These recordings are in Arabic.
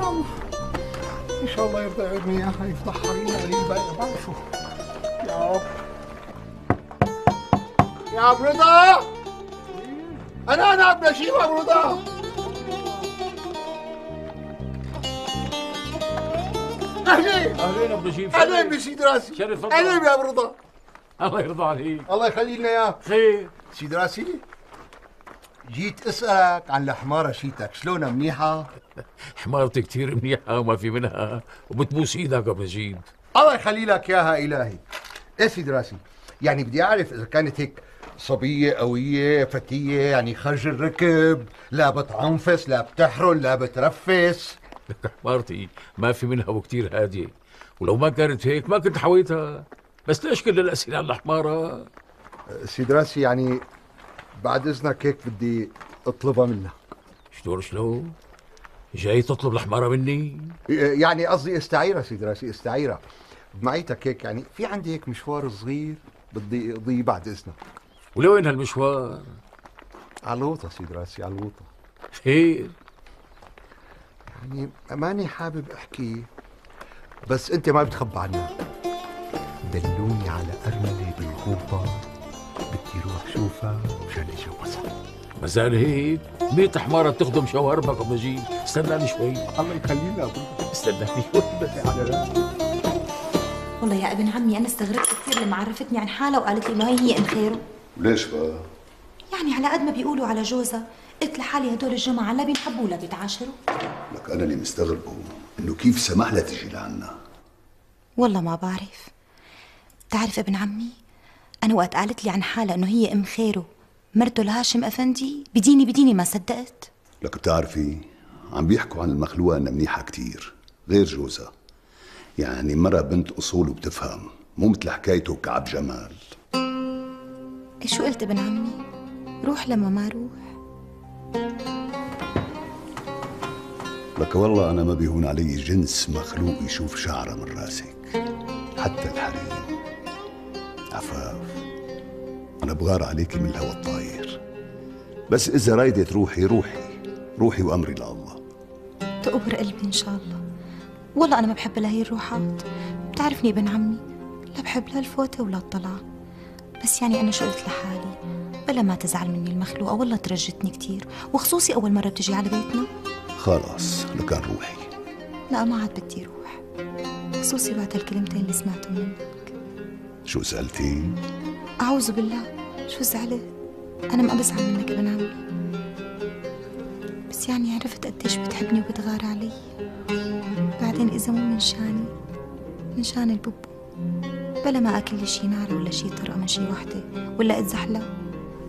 شاء الله. إن شاء الله يرضى ابني إياها يفضحها لنا الباقي بعرف شو يا رب. يا ابو رضا أنا أنا ابن نشيب ابو رضا أهلين. أهلين ابو نجيب أهلين بسيد راسي. شرف. أهلين يا ابو رضا الله يرضى عليك. الله يخلي لنا اياه خير. سيد راسي. جيت أسألك عن الحمارة شيتك شلونها منيحة؟ حمارتي كثير منيحة وما في منها وبتبوس إيدك ابو نجيب الله يخلي لك إياها إلهي. إيه سيد راسي يعني بدي أعرف إذا كانت هيك صبية قوية فتية يعني خرج الركب لا بتعنفس لا بتحرن لا بترفس. لك حمارتي ما في منها وكثير هادية. ولو ما كانت هيك ما كنت حويتها. بس ليش كل الأسئلة عن الحمارة؟ سيد راسي يعني بعد إذنك هيك بدي أطلبها منك. شلون شلون؟ جاي تطلب الحمارة مني؟ يعني قصدي استعيرها سيد راسي استعيرها بمعيتك هيك يعني في عندي هيك مشوار صغير بدي اقضيه بعد إذنك. ولوين هالمشوار؟ على الوطة سيد راسي على الوطة خير. يعني ماني حابب أحكي بس أنت ما بتخبى عنها. دلوني على أرملة بالغوطة. بدي روح شوفها مشان اتجوزها مازال هيك؟ ميت حمارة بتخدم شواربك ابو نجيب استناني شوي. الله يخلينا. استناني شوي بس. على راسي والله يا ابن عمي أنا استغربت كثير لما عرفتني عن حالها وقالت لي انه هي هي ام خيره ليش بقى؟ يعني على قد ما بيقولوا على جوزها قلت لحالي هدول الجماعة لا بينحبوا ولا بيتعاشروا. لك أنا اللي مستغربه إنه كيف سمح لها تجي لعنا؟ والله ما بعرف. بتعرف ابن عمي أنا وقت قالت لي عن حالها إنه هي أم خيره. مرته لهاشم أفندي بديني بديني ما صدقت. لك بتعرفي عم بيحكوا عن المخلوقة إنها منيحة كتير غير جوزها. يعني مرة بنت أصول وبتفهم مو مثل حكايته كعب جمال. إيه شو قلت ابن عمي؟ روح لما ما روح. لك والله أنا ما بيهون علي جنس مخلوق يشوف شعره من راسك حتى الحريم عفاف. أنا بغار عليك من الهوى الطاير. بس إذا رايدة تروحي روحي. روحي وأمري لله تقبر قلبي إن شاء الله. والله أنا ما بحب لهي الروحات. بتعرفني ابن عمي؟ لا بحب لا الفوتة ولا الطلعة بس يعني أنا شو قلت لحالي؟ بلا ما تزعل مني المخلوقة والله ترجتني كتير. وخصوصي أول مرة بتجي على بيتنا. خلاص لكان روحي. لا ما عاد بدي أروح خصوصي بعد هالكلمتين اللي سمعتهم منك. شو سألتي؟ أعوذ بالله. شو زعلت أنا ما بزعل منك ابن عمي بس يعني عرفت قديش بتحبني وبتغار علي. بعدين إذا مو من شاني من شان الببو بلا ما أكل لي شي نار ولا شي طرقة من شي وحدة ولا أتزحلق.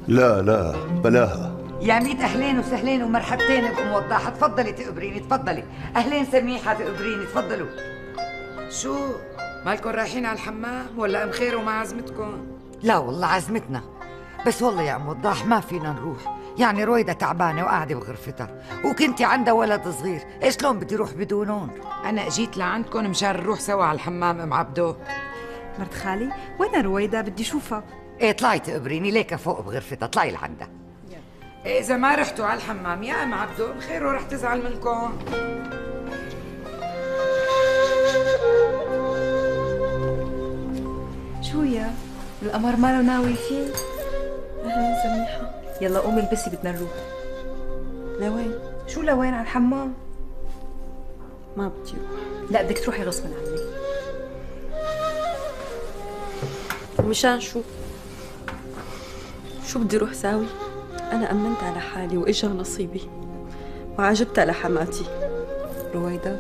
لا لا بلاها. يا ميت أهلين وسهلين ومرحبتين بام وضاحة. تفضلي تقبريني تفضلي. أهلين سميحة تقبريني تفضلوا. شو مالكم رايحين على الحمام ولا أم خير وما عزمتكم؟ لا والله عزمتنا. بس والله يا ام وضاح ما فينا نروح. يعني رويدة تعبانة وقاعدة بغرفتها. وكنتي عندها ولد صغير. إيش لون بدي روح بدونهم أنا أجيت لعندكم مشان نروح سوا على الحمام أم عبدو. مرت خالي وين رويدة؟ بدي أشوفها. إيه طلعي تقبريني ليك فوق بغرفتها. طلعي لعندها. إذا ما رحتوا على الحمام يا أم عبدو بخير ورح تزعل منكم. القمر ماله ناوي فيه. أهلا سميحة. يلا قومي البسي بدنا نروح. لوين؟ شو لوين؟ على الحمام؟ ما بدي. أروح لا بدك تروحي غصبا عني. ومشان شو؟ شو بدي روح ساوي؟ أنا أمنت على حالي وإجا نصيبي. وعجبت على حماتي. رويدة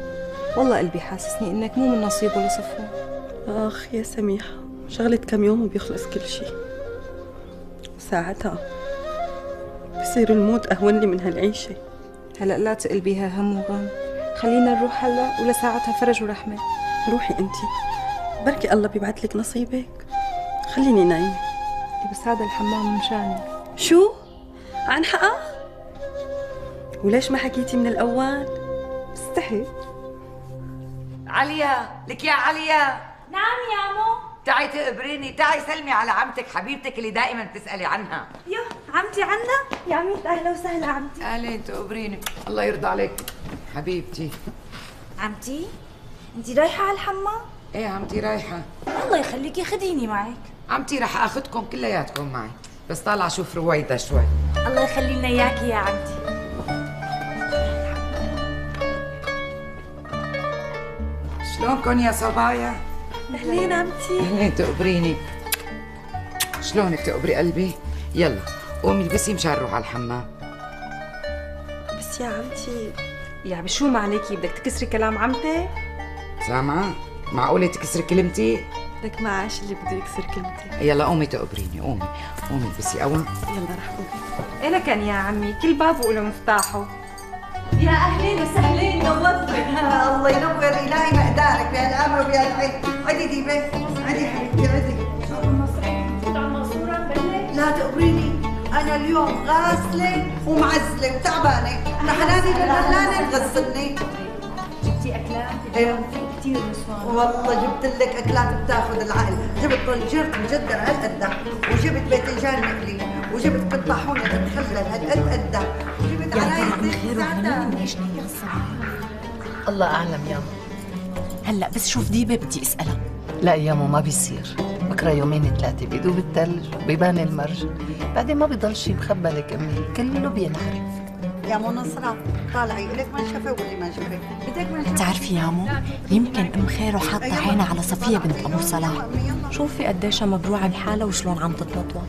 والله قلبي حاسسني إنك مو من نصيبه لصفوان آخ يا سميحة. شغلة كم يوم وبيخلص كل شي. ساعتها بصير الموت أهون لي من هالعيشة. هلا لا تقلبيها هم وغم. خلينا نروح هلا ولساعتها فرج ورحمة. روحي انتي بركي الله بيبعت لك نصيبك. خليني نايمة بس هذا الحمام مشاني شو؟ عن حقها؟ وليش ما حكيتي من الأول؟ بستحي. عليا لك يا عليا. نعم يا عمو تعي تقبريني تعي سلمي على عمتك حبيبتك اللي دائما بتسألي عنها. يا عمتي عنا؟ يا عميت أهلا وسهلا عمتي. اهلين تقبريني الله يرضى عليك. حبيبتي. عمتي أنت رايحة على الحمام؟ إيه عمتي رايحة. الله يخليكي خديني معك. عمتي رح أخذكم كلياتكم معي. بس طالعة أشوف رويدة شوي. الله يخلي لنا اياكي يا عمتي. شلونكم يا صبايا؟ أهلين عمتي. أهلين تقبريني. شلونك تقبري قلبي؟ يلا قومي البسي مشان نروح على الحمام. بس يا عمتي يعني شو ما عليكي بدك تكسري كلام عمتك؟ سامعة؟ معقولة تكسري كلمتي؟ لك ما عاش اللي بده يكسر كلمتي. يلا قومي تقبريني قومي قومي البسي. قوم يلا رح قوم أنا كان يا عمي كل باب وله مفتاحه. يا أهلين وسهلين نورت الله ينور الهي مقدارك بهالامر وبهالعين عدي ديبه عدي حبيبتي عدي. لا تقبريني أنا اليوم غاسلة ومعزلة وتعبانه نحلاني للهلانه تغسلني. جبتي أكلات؟ أيوه كثير نسوان والله جبت لك أكلات بتاخذ العقل. جبت طنجرة مجدة هالقد وجبت باذنجان مقلي. وجبت قطع حونة مخلل هالقد قد وجبت عرايس زعتر. الله أعلم ياما هلا بس شوف ديبة بدي أسألها. لا ياما ما بيصير. بكرة يومين ثلاثة بيدوب الثلج وبيبان المرج. بعدين ما بيضل شي مخبى لك أمي كله بينعرف يا مو نصرة طالعي لك ما شافه واللي ما شافه بدك ما شافه بتعرفي يا مو يمكن أم خيرو حاطة عينها على صفية بنت أبو صلاح. شوفي قديشها مبروعة بحالها وشلون عم تتنطوط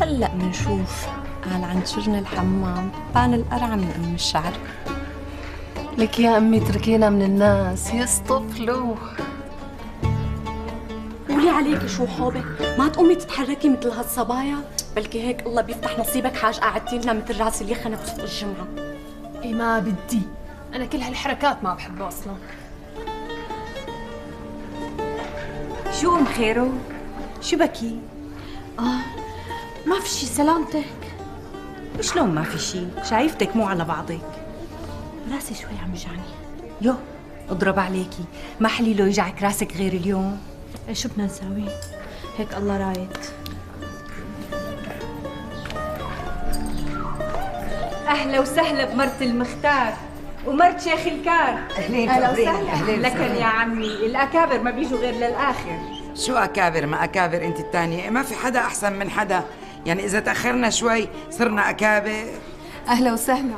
هلأ منشوف قال عن شجن الحمام بان القرعة من أم الشعر. لك يا أمي تركينا من الناس يصطفلوا قولي عليكي شو حوبة ما تقومي تتحركي مثل هالصبايا؟ بلكي هيك الله بيفتح نصيبك حاج قعدتي لنا مثل راس اليخنة بسوق الجمعة إي ما بدي. أنا كل هالحركات ما بحبها أصلا. شو أم خيرو؟ شو بكي؟ آه ما في شي سلامتك. شلون ما في شي؟ شايفتك مو على بعضك. راسي شوي عم يوجعني. يو اضرب عليكي. ما حلي له يجعك راسك غير اليوم؟ شو بدنا نساوي هيك الله رايد. أهلا وسهلا بمرت المختار ومرت شيخ الكار. أهلين أهلا وسهلا. أهلين لكن. يا عمي الأكابر ما بيجوا غير للآخر. شو أكابر؟ ما أكابر أنت الثانية. ما في حدا أحسن من حدا. يعني إذا تأخرنا شوي صرنا أكابر. أهلا وسهلا.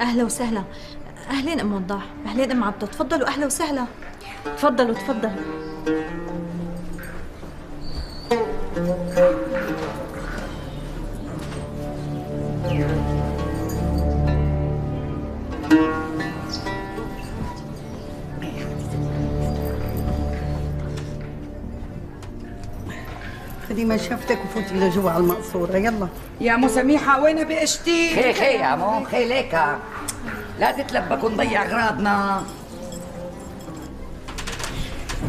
أهلا وسهلا. أهلين أم وضاح أهلين أم عبده تفضلوا أهلا وسهلا. تفضلوا تفضلوا. ما شفتك وفوتي لجوا على المقصورة. يلا. يا مو سميحة وين بقشتي؟ خي خي يا مو خي ليكا لا تتلبك ونضيع أغراضنا.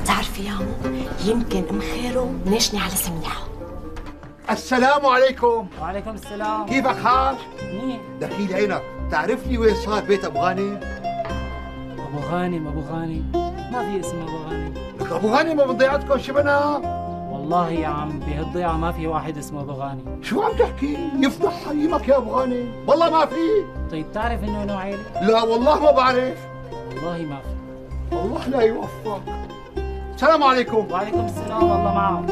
بتعرفي يا مو يمكن أم خيرو ناشني على سميحة. السلام عليكم. وعليكم السلام. كيفك حاج؟ منيح. دخيل عينك. تعرفني وين صار بيت أبو غانم؟ أبو غانم أبو غانم ما في اسم أبو غانم لك أبو غانم من ضيعتكم شبنا والله يا عم بهالضيعة ما في واحد اسمه أبو غانم شو عم تحكي؟ يفضح حيمك يا أبو غانم والله ما في. طيب تعرف إنه نوع عيلة؟ لا والله ما بعرف. والله ما في. الله لا يوفق. السلام عليكم. وعليكم السلام والله معه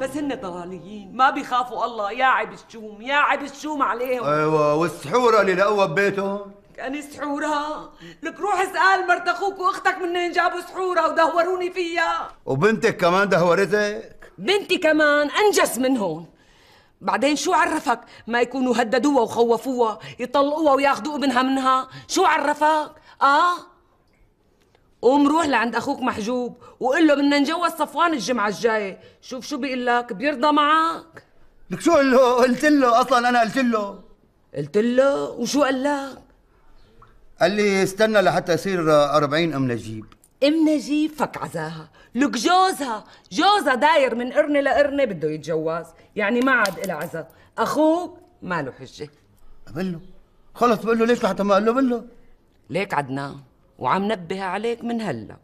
بس هن ضلاليين ما بيخافوا الله يا عيب الشوم يا عيب الشوم عليهم. أيوه والسحورة اللي لقوها ببيتهم. كان سحورها لك روح اسأل مرت أخوك وأختك منين جابوا سحورها ودهوروني فيها. وبنتك كمان دهورتك؟ بنتي كمان انجس منهم بعدين شو عرفك ما يكونوا هددوها وخوفوها يطلقوها وياخذوا ابنها منها؟ شو عرفك؟ آه؟ قوم روح لعند أخوك محجوب وقول له بدنا نجوز صفوان الجمعة الجاية. شوف شو بيقول لك بيرضى معك لك شو قل له؟ قلت له أصلا أنا قلت له. قلت له وشو قال لك؟ قال لي استنى لحتى يصير 40 أم نجيب. أم نجيب فك عزاها. لك جوزها. جوزها داير من قرنة لقرنة بده يتجوز. يعني ما عاد إلها عزا. أخوك ما له حجة؟ قبل له. خلص بقول له ليش لحتى ما قال له؟ بقول له. ليك عدنان. وعم نبه عليك من هلا.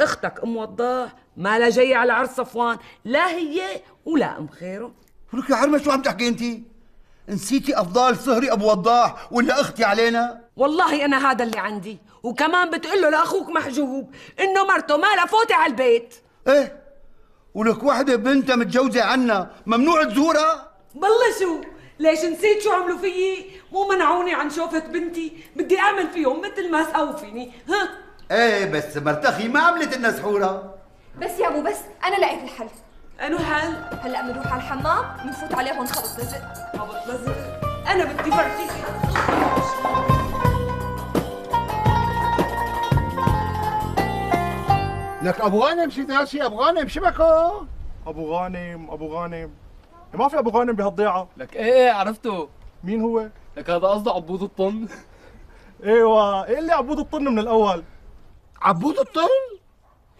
أختك أم وضاح ما لا جاية على عرس صفوان. لا هي ولا أم خيره. لك يا عرمه شو عم تحكي انت نسيتي أفضال صهري أبو وضاح ولا أختي علينا؟ والله أنا هذا اللي عندي. وكمان بتقول له لأخوك محجوب إنه مرته مالها فوتة على البيت. إيه؟ ولك وحدة بنتها متجوزة عنا ممنوع تزورها؟ بالله شو؟ ليش نسيت شو عملوا فيي؟ مو منعوني عن شوفة بنتي. بدي أعمل فيهم مثل ما سقوا فيني. ها؟ إيه بس مرتخي ما عملت لنا سحورة. بس يا أبو بس أنا لقيت الحل. انو حل هلا بنروح على الحمام بنفوت عليهم خبط لزق خبط لزق أنا بدي فرتي لك أبو غانم سيدي راسي أبو غانم شبكه أبو غانم أبو غانم. ما في أبو غانم بهالضيعة. لك إيه إيه عرفته. مين هو؟ لك هذا قصده عبود الطن. إيوه. إيه اللي عبود الطن من الأول؟ عبود الطن؟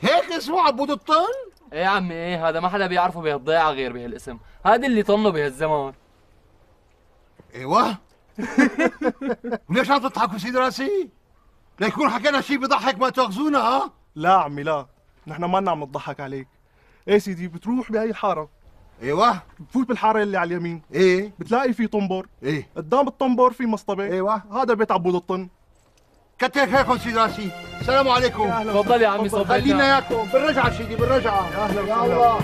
هيك اسمه عبود الطن؟ إيه يا عمي إيه؟ هذا ما حدا بيعرفه بهالضيعة غير بهالاسم. هذا اللي طنه بهالزمان إيوه. وليش عم تضحكوا سيدي راسي؟ ليكون حكينا شيء بضحك ما تاخذونا ها؟ لا عمي لا. نحن ما عم نضحك عليك. إيه سيدي بتروح بهي الحاره إيوه. بتفوت بالحارة اللي على اليمين. إيه. بتلاقي في طنبور. إيه. قدام الطنبور في مصطبة. إيوه. هذا بيت عبود الطن. كتر خيركم سيدي راسي السلام عليكم. تفضل يا عمي صبيت خلينا اياكم بالرجعة سيدي بالرجعة. يا أهلا يا الله.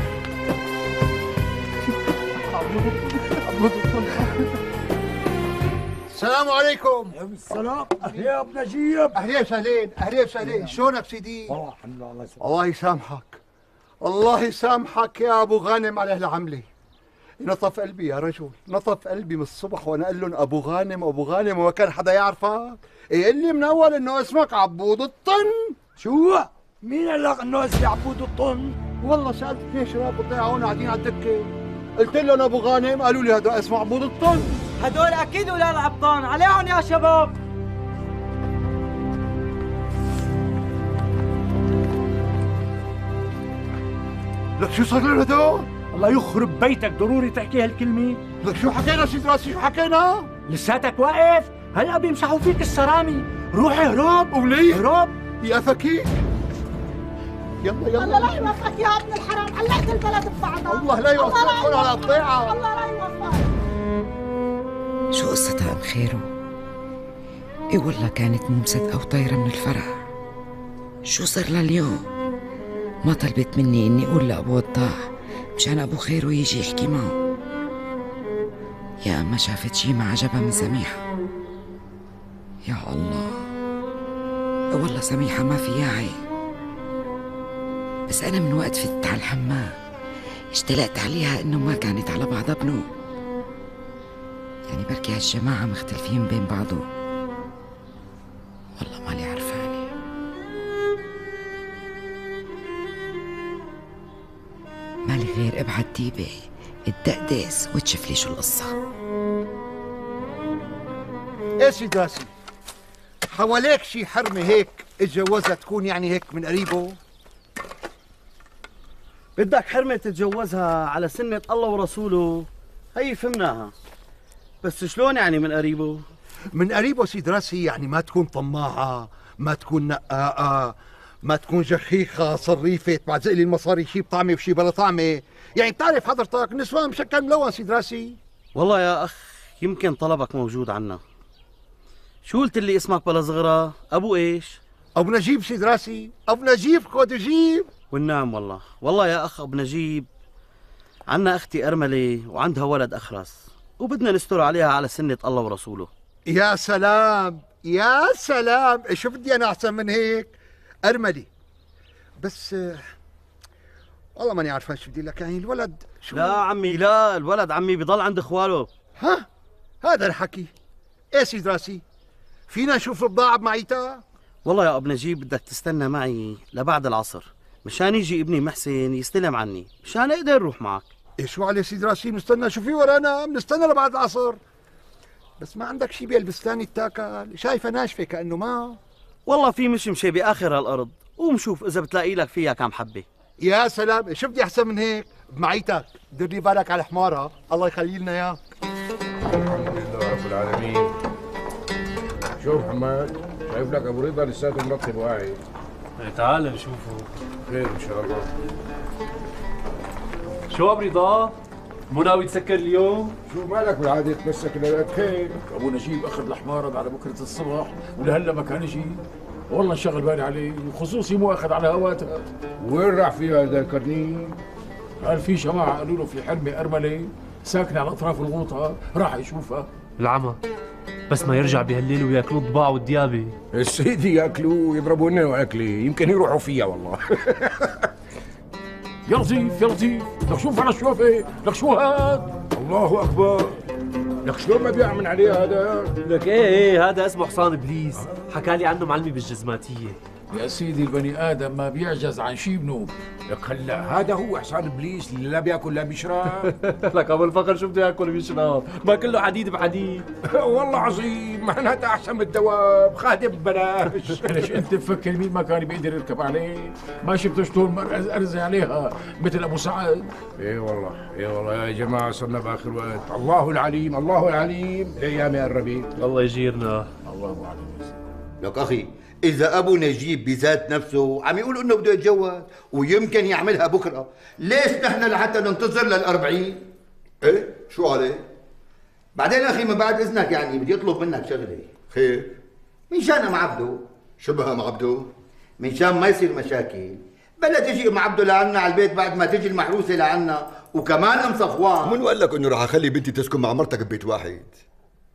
السلام عليكم. السلام. يا أبو نجيب. اهلين وسهلين اهلين وسهلين شلونك سيدي؟ والله الحمد لله الله يسلمك. الله يسامحك. الله يسامحك يا أبو غانم على هالعمله نطف قلبي يا رجل. نطف قلبي من الصبح وأنا أقول لهم أبو غانم أبو غانم وما كان حدا يعرفك يقول لي من أول إنه اسمك عبود الطن. شو؟ مين قال لك إنه اسمي عبود الطن؟ والله سألت اثنين شباب بالضيعه هون قاعدين على الدكة. قلت لهم أبو غانم قالوا لي هذا اسمه عبود الطن. هدول أكيد ولاد عبطان عليهم يا شباب. لك شو صار لهم هدول؟ الله يخرب بيتك ضروري تحكي هالكلمة لك شو حكينا سيد راسي؟ شو حكينا؟ لساتك واقف؟ هلا بيمسحوا فيك السرامي؟ روح اهرب. وليه؟ اهرب. يا فكيك يلا يلا. الله لا يوفقك يا ابن الحرام. علقت البلد ببعضها. الله لا يوفقكم على الضيعة الله لا يوفقك. شو قصتها ام خيرو؟ إيه والله كانت مصدقة وطايرة من الفرح. شو صار لها اليوم؟ ما طلبت مني إني أقول لابو وضاح مشان ابو خيرو يجي يحكي معه يا اما شافت شي ما عجبها من سميحة. يا الله. والله سميحة ما فيها عيب بس أنا من وقت فتت على الحمام اشتلقت عليها إنه ما كانت على بعضها بنوم. يعني بركي هالجماعة مختلفين بين بعضهم. غير ابعت ديبة الدقدس وتشوف لي شو القصة. إيه سيد راسي حواليك شي حرمة هيك اتجوزها تكون يعني هيك من قريبه؟ بدك حرمة تتجوزها على سنة الله ورسوله. هي فهمناها. بس شلون يعني من قريبه؟ من قريبه سيد راسي يعني ما تكون طماعة ما تكون نقاقة ما تكون جخيخة صريفة تبعزق لي المصاري شي بطعمة وشي بلا طعمة. يعني بتعرف حضرتك نسوان مشكل ملون سيد راسي؟ والله يا أخ يمكن طلبك موجود عنا. شو قلت لي اسمك بلا صغرى؟ أبو إيش؟ أبو نجيب سيد راسي. أبو نجيب خود جيب. والنعم والله. والله يا أخ أبو نجيب عنا أختي أرملة وعندها ولد أخرس وبدنا نستر عليها على سنة الله ورسوله. يا سلام يا سلام. شو بدي أنا أحسن من هيك؟ أرملي. بس والله ماني عارفان شو بدي لك. يعني الولد شو؟ لا عمي لا الولد عمي بضل عند إخواله. ها؟ هذا الحكي. إيه سيد راسي فينا نشوف البضاعة بمعيتها والله يا ابو نجيب بدك تستنى معي لبعد العصر. مشان يجي ابني محسن يستلم عني. مشان أقدر أروح معك. إيه شو عليه سيد راسي بنستنى شو في ورانا بنستنى لبعد العصر. بس ما عندك شي بالبستان يتاكل شايفة ناشفة كأنه ما والله في مشمشة بآخر هالارض قوم شوف إذا بتلاقي لك فيها كم حبة. يا سلام شو بدي أحسن من هيك؟ بمعيتك. دير لي بالك على حمارها. الله يخلي لنا اياه الحمد لله رب العالمين. شوف حماد شايف لك أبو رضا لساته مرتب واعي. تعال نشوفه. خير إن شاء الله. شو أبو رضا؟ مو ناوي تسكر اليوم؟ شو مالك بالعادة تمسك للأدخين أبو نجيب أخذ الحمار على بكرة الصبح ولهلا ما كان يجي. والله انشغل بالي عليه وخصوصي مو أخذ على هواتها وين راح فيها هذا الكرنين؟ قال في جماعة قالوا له في حرمه أرملة ساكنة على أطراف الغوطة راح يشوفها. العمى. بس ما يرجع بهالليل وياكلوا الضباع والديابة. السيدي ياكلوا ويضربونا واكلي يمكن يروحوا فيها والله. يا لطيف يا لطيف لك شوف على الشوفه لك شو هاد؟ الله أكبر. لك شلون ما بيع من عليه هذا؟ لك إيه إيه هذا اسمه حصان إبليس. حكى لي عنه معلمي بالجزماتية. يا سيدي البني آدم ما بيعجز عن شي بنوب لك هلا هذا هو حصان إبليس اللي لا بيأكل لا بيشرب. لك أبو الفقر شو بده يأكل ويشرب؟ ما كله حديد بحديد. والله عظيم معناتها أحسن من الدواب خادم ببلاش. ليش أنت بفكر مين ما كان بيقدر يركب عليه؟ ما شفت شلون مرقز أرزي عليها مثل أبو سعد. إيه والله إيه والله يا جماعة صرنا بآخر وقت. الله العليم الله العليم. الأيام يا الربيع. الله يجيرنا. الله اعلم لك أخي إذا أبو نجيب بذات نفسه عم يقول إنه بده يتجوز ويمكن يعملها بكرة ليش نحن لحتى ننتظر للأربعين؟ إيه؟ شو عليه؟ بعدين أخي من بعد إذنك يعني بدي أطلب منك شغلة. خير. من شان ام عبده؟ شبه ام عبده؟ من شان ما يصير مشاكل. بلا تجي ام عبده لعنا على البيت بعد ما تجي المحروسة لعنا وكمان أم صفوان. من قال لك إنه رح أخلي بنتي تسكن مع مرتك ببيت واحد؟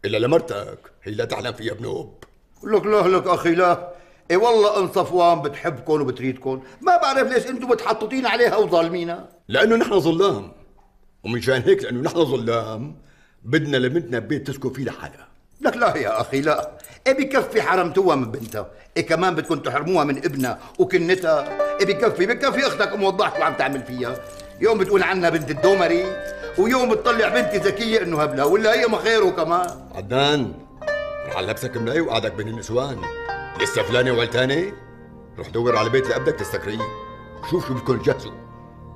إلا لمرتك. هي لا تحلم فيها بنوب. لك لا لك أخي لا. إي والله ام صفوان بتحبكم وبتريدكم ما بعرف ليش أنتم متحططين عليها وظالمينها. لأنه نحن ظلام. ومنشان هيك لأنه نحن ظلام. بدنا لبنتنا بيت تسكن فيه لحالها. لك لا يا أخي لا. إيه بكفي حرمتوها من بنتها. إيه كمان بدكم تحرموها من ابنها وكنتها. إيه بكفي بكفي أختك أم وضحت وعم تعمل فيها. يوم بتقول عنها بنت الدومري ويوم بتطلع بنتي ذكية إنه هبلها ولا هي ما خيره كمان. عدنان رح لبسك ملاي وقعدك بين النسوان لسه فلانه وعلتانه روح دور على بيت لأبدك تستكريه شوف شو بدكم تجهزوا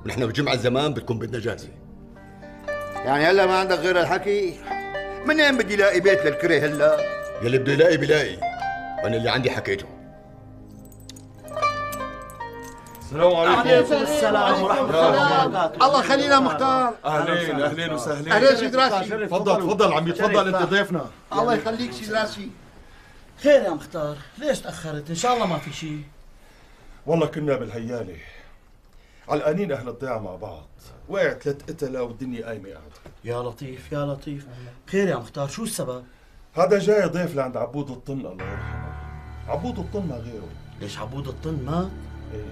نحن بجمع الزمان بدكم بدنا جاهزة. يعني هلا ما عندك غير الحكي؟ منين بدي لاقي بيت للكره هلا؟ يلي بده يلاقي بلاقي. وأنا اللي عندي حكيته. السلام عليكم. السلام. ورحمة الله وبركاته. الله خلينا مختار. أهلين أهلين وسهلين. أهلين سيد راسي. تفضل تفضل عمي تفضل أنت ضيفنا. الله يخليك سيد راسي. خير يا مختار. ليش تأخرت؟ إن شاء الله ما في شيء. والله كنا بالهيالة. علقانين أهل الضيعة مع بعض. وقعت ثلاث قتلة والدنيا قايمة قاعدة. يا لطيف يا لطيف. خير يا مختار شو السبب؟ هذا جاي ضيف لعند عبود الطن الله يرحمه. عبود الطن ما غيره. ليش عبود الطن مات؟ إيه.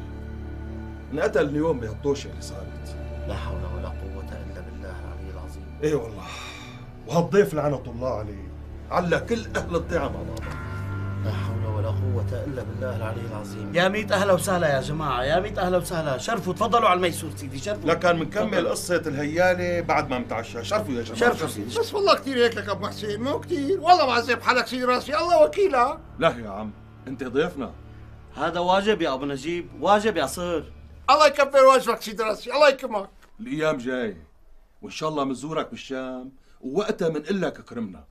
انقتل اليوم بهالطوشة اللي صارت. لا حول ولا قوة إلا بالله العلي العظيم. إيه والله. وهالضيف لعنة الله عليه. على كل أهل الضيعة مع بعض. لا حول ولا قوة إلا بالله العلي العظيم. يا ميت أهلا وسهلا يا جماعة. يا ميت أهلا وسهلا. شرفوا تفضلوا على الميسور سيدي شرفوا. لكن بنكمل قصة الهيالة بعد ما نتعشى شرفوا يا جماعة. شرفوا سيدي بس والله كثير هيك لك أبو حسين. مو كثير والله معذب حالك سيد راسي. الله وكيلك لا يا عم. أنت ضيفنا. هذا واجب يا أبو نجيب. واجب يا صير الله يكفر واجبك سيد راسي. الله يكرمك. الأيام جاي. وإن شاء الله بنزورك بالشام. ووقتها بنقول لك اكرمنا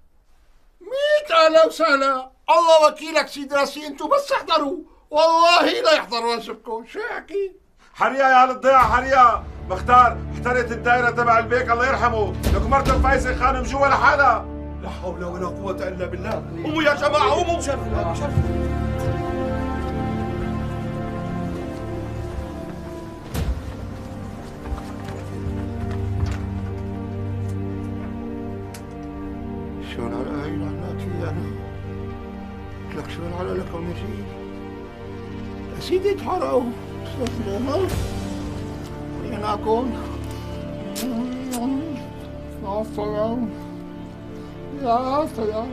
ميت أهلا وسهلا. الله وكيلك سيد راسي أنتم بس احضروا. والله لا يحضر واجبكم شو احكي حريا يا أهل الضيعة حريا. مختار احترت الدائرة تبع البيك الله يرحمه. لك مرته فايزة خانم جوا لحالها. لا حول ولا قوة إلا بالله. قوموا يا جماعة قوموا. يا سيدي تحرقوا استغفر ويناكم يا عفو يا عفو يا